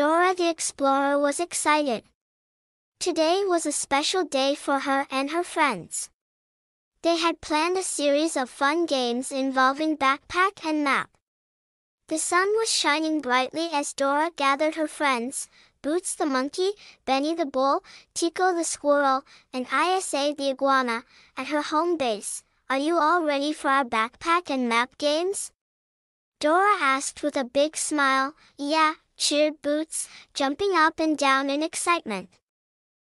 Dora the Explorer was excited. Today was a special day for her and her friends. They had planned a series of fun games involving backpack and map. The sun was shining brightly as Dora gathered her friends, Boots the monkey, Benny the bull, Tico the squirrel, and Isa the iguana, at her home base. Are you all ready for our backpack and map games? Dora asked with a big smile. Yeah, cheered Boots, jumping up and down in excitement.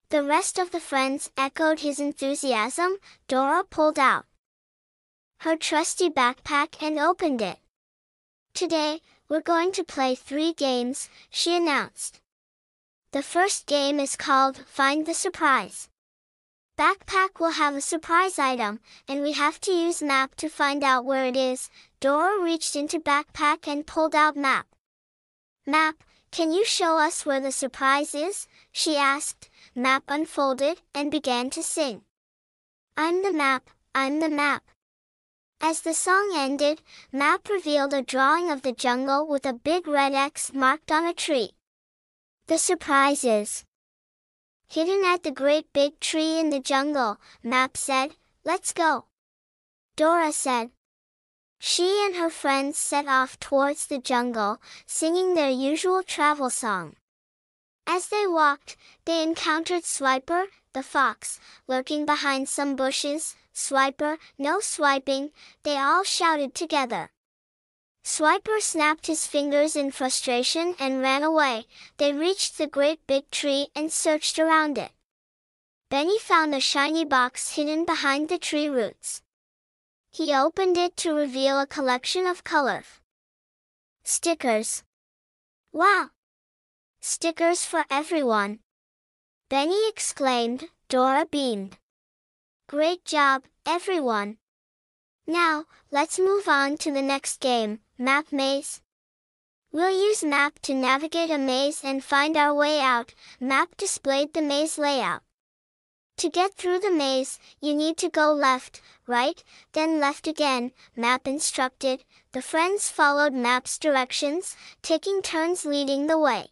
The rest of the friends echoed his enthusiasm. Dora pulled out her trusty backpack and opened it. Today, we're going to play three games, she announced. The first game is called Find the Surprise. Backpack will have a surprise item, and we have to use map to find out where it is. Dora reached into backpack and pulled out map. Map, can you show us where the surprise is? she asked. Map unfolded and began to sing. I'm the map, I'm the map. As the song ended, Map revealed a drawing of the jungle with a big red X marked on a tree. The surprise is hidden at the great big tree in the jungle, Map said, let's go. Dora said, she and her friends set off towards the jungle, singing their usual travel song. As they walked, they encountered Swiper, the fox, lurking behind some bushes. Swiper, no swiping, they all shouted together. Swiper snapped his fingers in frustration and ran away. They reached the great big tree and searched around it. Benny found a shiny box hidden behind the tree roots. He opened it to reveal a collection of colors. Stickers. Wow! Stickers for everyone. Benny exclaimed, Dora beamed. Great job, everyone. Now, let's move on to the next game, Map Maze. We'll use Map to navigate a maze and find our way out. Map displayed the maze layout. To get through the maze, you need to go left, right, then left again, Map instructed. The friends followed Map's directions, taking turns leading the way.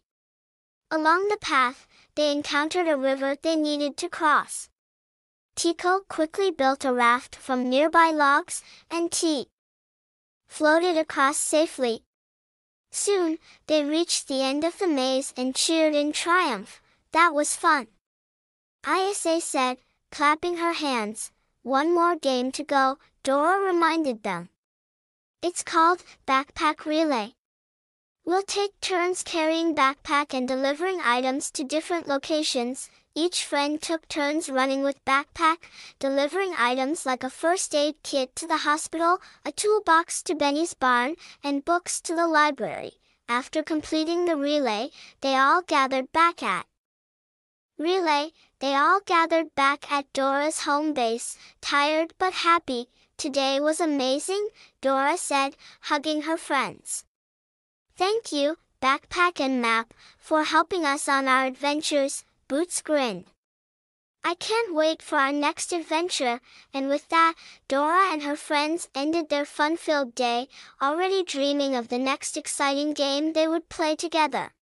Along the path, they encountered a river they needed to cross. Tico quickly built a raft from nearby logs, and T floated across safely. Soon, they reached the end of the maze and cheered in triumph. That was fun. Isa said, clapping her hands. One more game to go, Dora reminded them. It's called Backpack Relay. We'll take turns carrying backpack and delivering items to different locations. Each friend took turns running with backpack, delivering items like a first aid kit to the hospital, a toolbox to Benny's barn, and books to the library. After completing the relay, they all gathered back at relay, they all gathered back at Dora's home base, tired but happy. Today was amazing, Dora said, hugging her friends. Thank you, Backpack and Map, for helping us on our adventures, Boots grinned. I can't wait for our next adventure, and with that, Dora and her friends ended their fun-filled day, already dreaming of the next exciting game they would play together.